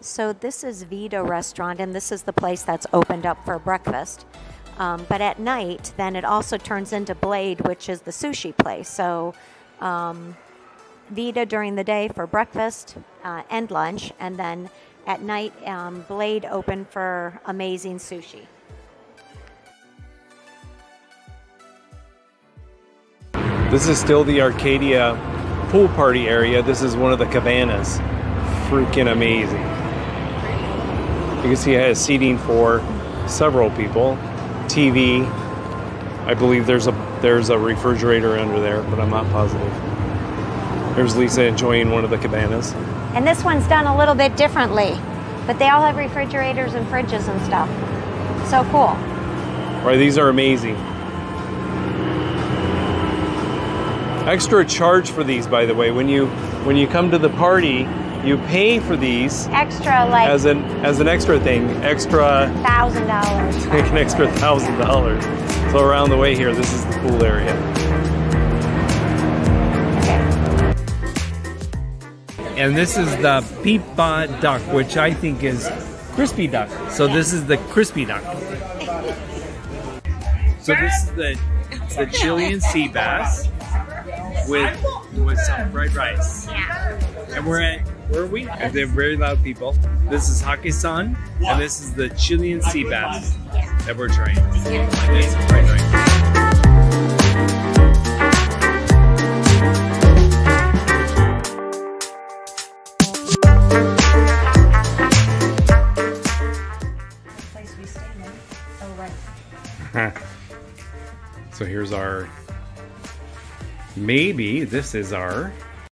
So this is Vida Restaurant, and this is the place that's opened up for breakfast. Um, but at night, then it also turns into Blade, which is the sushi place. So um, Vida during the day for breakfast uh, and lunch, and then at night, um, Blade open for amazing sushi. This is still the Arcadia pool party area. This is one of the cabanas. Freaking amazing. You can see it has seating for several people. TV. I believe there's a there's a refrigerator under there, but I'm not positive. There's Lisa enjoying one of the cabanas. And this one's done a little bit differently, but they all have refrigerators and fridges and stuff. So cool. Right, these are amazing. Extra charge for these, by the way. When you when you come to the party, you pay for these Extra like as an as an extra thing, extra thousand dollars. like an extra thousand dollars. So around the way here, this is the pool area. And this is the pipa duck, which I think is crispy duck. So this is the crispy duck. So this is the the Chilean sea bass with with some fried rice. Yeah. And we're at where are we? They're very loud people. This is Hakkasan, and this is the Chilean sea bass that we're trying. Amazing fried rice. Place we stayed in. Oh right. So here's our maybe this is our